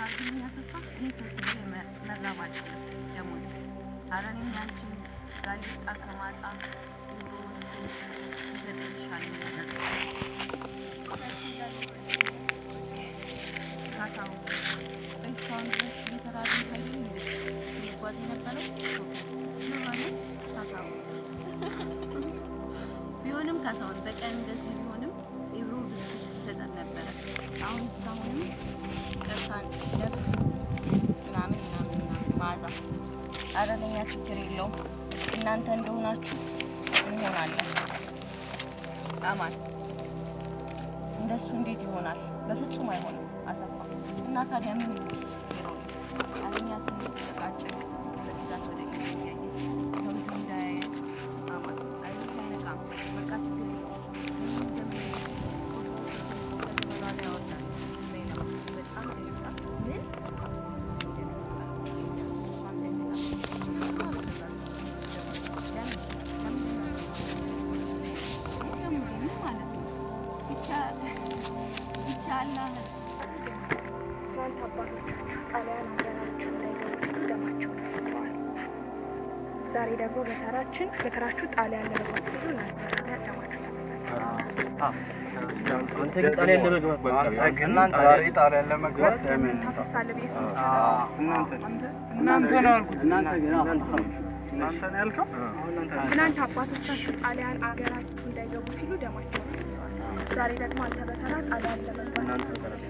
ካልከኝ አሰፋ እኔ ከዚህ መ- መራብ አልችልም። ደሞዝ እኔም ያንቺን ልጣ ከማጣ ይሻለኛል። ካሳው እስካሁን ድረስ እየተራብን ሳይሆን እንጓዝ የነበረው ማለት ካሳው ቢሆንም ካሳውን በቀን እንደዚህ ቢሆንም ኢብሮ ብስኩት ይሰጠን ነበረ። አሁን እስካሁንም ቀርሳን ነፍስ ምናምን ምናምን ኧረ ለእኛ ችግር የለውም እናንተ እንደሆናችሁ እንሆናለን። አማን እንደሱ እንዴት ይሆናል? በፍጹም አይሆንም። አሰፋ እና ታዲያ ምን? አለኛ ስንጨቃጨቅ በስጋት ወደ ዛሬ ደግሞ በተራችን በተራችሁ ጣሊያን ለመግባት ሲሉ ትናንት አባቶቻችሁ ጣሊያን አገራችሁ እንዳይገቡ ሲሉ አፍስሰዋል። ዛሬ ደግሞ አንተ በተራ ጣሊያን ለመግባት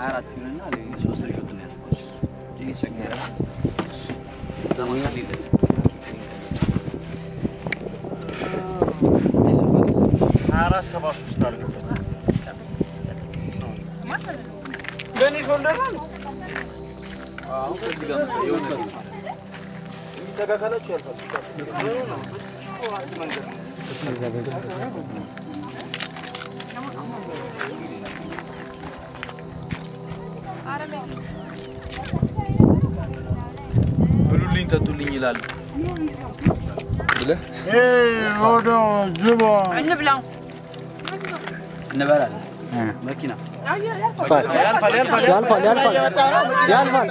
Aratminal y sus rejutunias. Pues, sí, señora. Damos salida. Ara sabah sustar gibi. Ben hiç ondan mı? Aa, bir dakika, yok tabii. Bir. Ne olur? Bu. ብሉልኝ ጠጡልኝ ይላሉ። እንብላው። እንበላለን። መኪና። ያልፋል ያልፋል ያልፋል ያልፋል።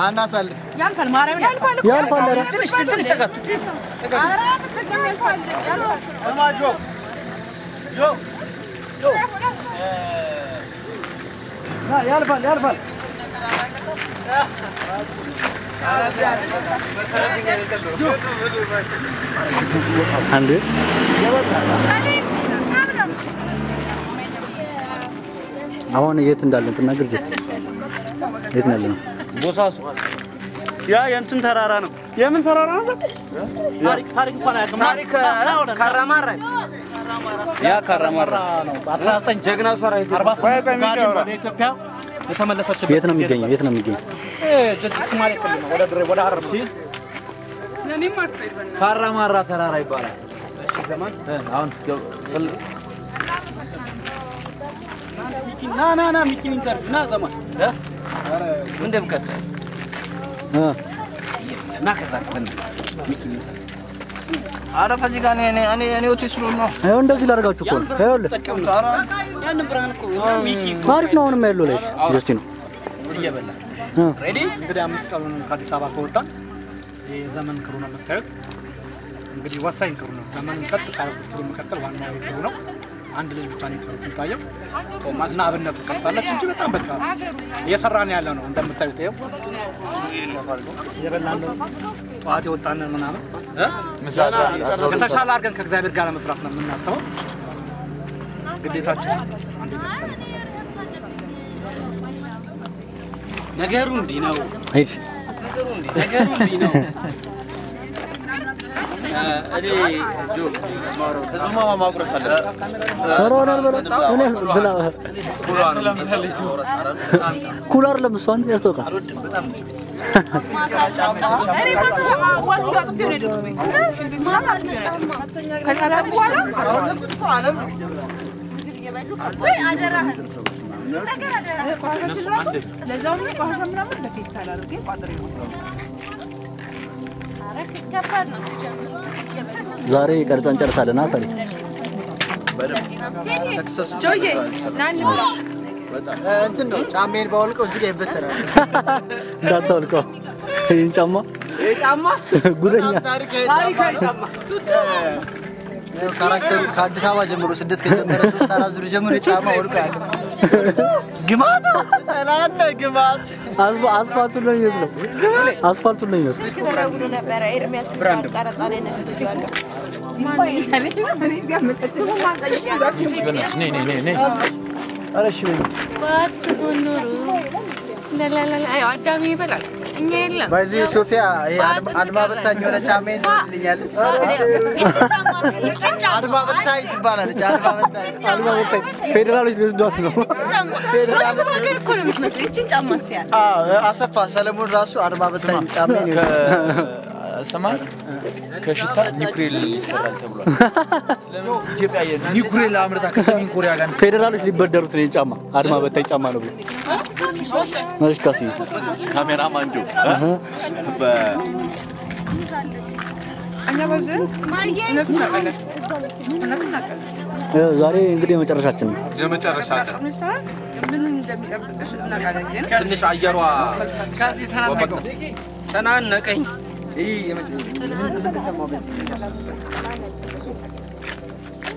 አናሳልፍ። ያልፋል ማርያም ያልፋል እኮ ያልፋል። ኧረ ትንሽ ትንሽ ተጋት ኧረ ትጠቀም ያልፋል? ያልፋል ስማ ጆ ጆ ጆ ያልፋል ያልፋል አንዴ አሁን የት እንዳለን ትናገር ጀት የት ነው ያለነው? ቦሳሱ ያ የእንትን ተራራ ነው። የምን ተራራ ነው? ታሪክ ታሪክ እንኳን አያውቅም። ታሪክ ካራማራ ያ ካራማራ ነው በ19 ጀግናው ሰራዊት ኢትዮጵያ የተመለሰችበት የት ነው የሚገኘው? የት ነው የሚገኘው? ጀት ሶማሌ ክልል ነው። ወደ ድሬ ወደ ሀረር ነው። ካራማራ ተራራ ይባላል። አሁን ና ና ና ሚኪን ኢንተርቪው ና ዘማ ምን ደምቀት እ ና ከዛ ከበን ሚኪን አረ ፈጂ ጋር እኔ እኔ እኔ ኦቲስ ነው ነው ይኸው እንደዚህ ላደርጋችሁ እኮ ነው። ይኸውልህ ያን ብርሃን እኮ ሚኪ አሪፍ ነው። አሁንም ያለው ላይ ጀስቲ ነው። እየበላ እ ሬዲ እንግዲህ አምስት ቀን ከአዲስ አበባ ከወጣ የዘመን ክሩ ነው የምታዩት። እንግዲህ ወሳኝ ክሩ ነው። ዘመንን ቀጥ ካለበት ክሩ መካከል ዋናው ክሩ ነው። አንድ ልጅ ብቻ ነው የቀሩት የሚታየው ቶማስ እና አብነቱ ቀርታለች እንጂ በጣም በቃ እየሰራን ያለ ነው እንደምታዩት። ይኸው እየበላን ነው። ጠዋት የወጣን ምናምን? የተሻለ አድርገን ከእግዚአብሔር ጋር ለመስራት ነው የምናስበው። ግዴታችን አንድ ነገሩ እንዲህ ነው። ሂድ። ነገሩ እንዲህ ነው። እኔ ጆ ህዝቡማ ማጉረስ አለ ኧረ ሆነ አልበላ እኔ ብላ ኩላር ለምሷ አንተ ያስታውቃል። ዛሬ ቀርጸን ጨርሳለን። አሰሪ ጆዬ ናን እንትን ነው ጫሜን ባወልቀው እዚህ ጋር ይበተናል። እንዳታወልቀው። ይህን ጫማ? ጉደኛ። ጫማ ካራክተሩ ከአዲስ አበባ ጀምሮ ስደት ከጀመረ ሶስት አራት ዙር ጀምሮ የጫማ ወልቆ ያውቅም። ግማት ጠላለ ግማት። አስፋ- አስፋልቱን ነው የሚመስለው። አስፋልቱን ነው የሚመስለው። ተደውሎ ነበረ ኤርሚያስ ቀረጻ ላይ ነው ያለው ባትሆን ኖሮ ለላላ አዳሚ ይበላል። እኛ የለም። በዚህ ሶፊያ ይሄ አድማ- አድማ በታኝ የሆነ ጫሜን ትልኛለች። አድማ በታኝ ትባላለች። አድማ በታኝ ፌዴራሎች ሊወስዷት ነው። ራሱ ሀገር እኮ ነው የምትመስለው ይችን ጫማ እስቲ አሰፋ ሰለሞን ራሱ አድማ በታኝ ጫሜን ሰማን ከሽታ ኒውክሌር ይሰራል ተብሏል። ኢትዮጵያ ኒውክሌር አምርታ ከሰሜን ኮሪያ ጋር ፌዴራሎች ሊበደሩት ነው። ጫማ አድማ በታኝ ጫማ ነው ብሎ። እሺ ካሲ ካሜራ ማንጆ ዛሬ እንግዲህ የመጨረሻችን ነው። የመጨረሻ ቀን ምን ሰራ ምን እንደሚጠብቅሽ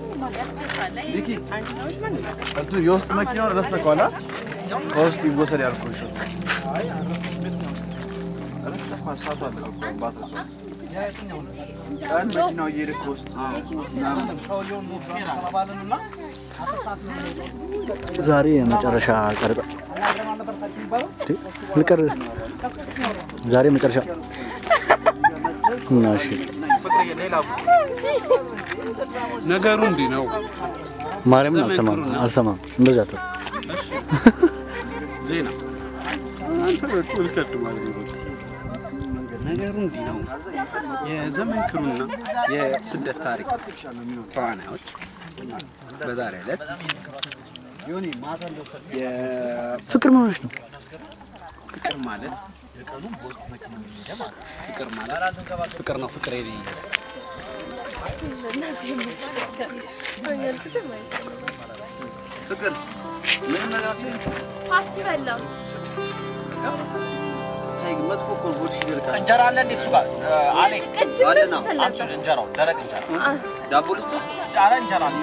እናውቃለን ግን ትንሽ አየሯ ተናነቀኝ። የውስጥ መኪናውን ረስተከዋላ ከውስጥ ይወሰድ ያልኩሽ ቀን መኪናው እየሄደ ከውስጥ ዛሬ የመጨረሻ ቀረጻ እንዴ፣ ልቀር ዛሬ መጨረሻ እና እሺ ነገሩ እንዲህ ነው። ማርያምን አልሰማም አልሰማም እንደዛ ተው ዜና ነገሩ እንዲህ ነው። የዘመን ክሩና የስደት ታሪክ ተዋናዮች በዛሬ ዕለት ፍቅር ሆነሽ ነው? ፍቅር ማለት ፍቅር ማለት ፍቅር ነው። ፍቅር የሌለ ፍቅር ምንም ነገር አትይም። አይ መጥፎ እኮ ነው፣ ሆድሽ ይደርቃል። እንጀራ አለ እንዴ እሱ ጋር አለ አይደለም። አምጪ እንጀራው ደረቅ እንጀራ ዳቦ ልስጥ። ኧረ እንጀራ አለ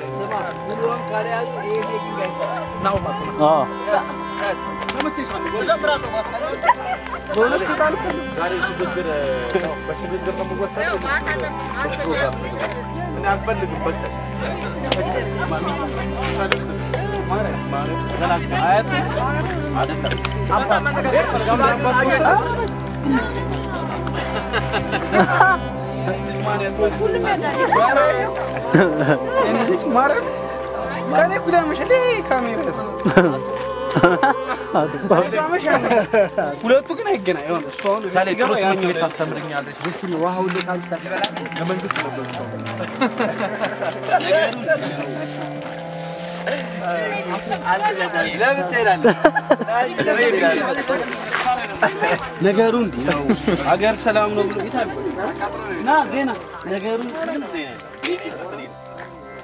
ደስ አለ። አዲስ አበባ የለም እኔ ጋር ከስልኬ ስትሆኝ ስቲ ነው የምትወጂ ከስልክ ውስጥ አዎ ከኔ እኩል ያመሻል። ይሄ ካሜራ ሁለቱ ግን አይገናኝ። እሱ አሁን ሲገባ ያኛው? ነገሩ እንዲህ ነው። አገር ሰላም ነው ብሎ ና ዜና ነገሩ ይሆን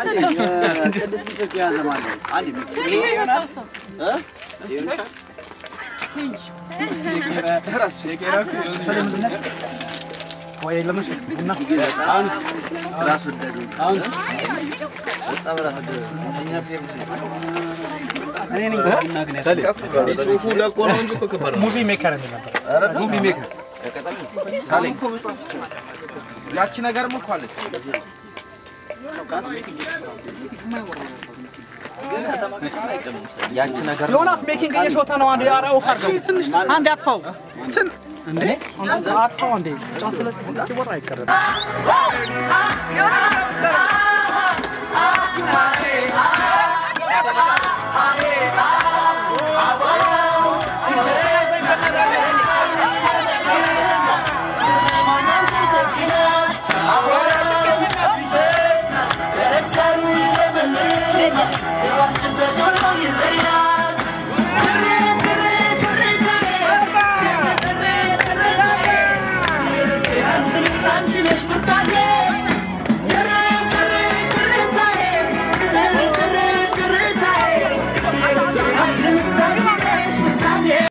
annem, kendisi söküyor zaman. Annem. Ha? Teraz şeker akıyor. Koyaylamış. Bunlar. Anus. Rahatsız dedim. Anus. Tamam rahat. Ne yapayım? Movie maker అండి movie maker సాలింగ్ యాచినగర్ ముఖాలి ዮናስ ሜኪንግ እየሾተ ነው። አንዴ ኧረ ኦፍ አድርገው። አንዴ አጥፋው። እንዴ አጥፋው። አንዴ ጫን ስለ ሲወራ አይቀርም። 내 마음 심대 절망이 내야